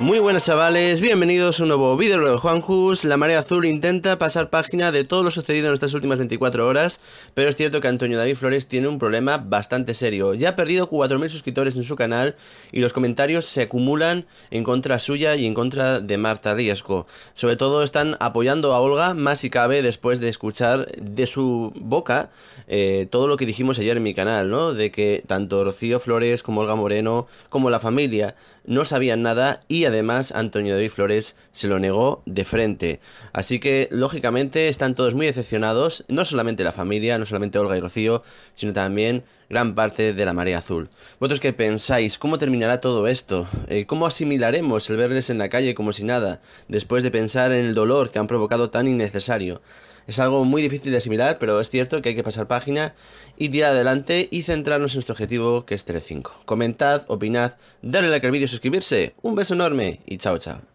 Muy buenas chavales, bienvenidos a un nuevo vídeo de Juanjus. La Marea Azul intenta pasar página de todo lo sucedido en estas últimas 24 horas, pero es cierto que Antonio David Flores tiene un problema bastante serio. Ya ha perdido 4.000 suscriptores en su canal y los comentarios se acumulan en contra suya y en contra de Marta Riesco. Sobre todo están apoyando a Olga, más si cabe, después de escuchar de su boca eh, todo lo que dijimos ayer en mi canal, ¿no? De que tanto Rocío Flores como Olga Moreno, como la familia, no sabían nada y además Antonio David Flores se lo negó de frente. Así que lógicamente están todos muy decepcionados, no solamente la familia, no solamente Olga y Rocío, sino también gran parte de la marea azul. ¿Vosotros qué pensáis? ¿Cómo terminará todo esto? Eh, ¿Cómo asimilaremos el verles en la calle como si nada, después de pensar en el dolor que han provocado tan innecesario? Es algo muy difícil de asimilar, pero es cierto que hay que pasar página y tirar adelante y centrarnos en nuestro objetivo que es 3.5. Comentad, opinad, darle like al vídeo, suscribirse. Un beso enorme y chao chao.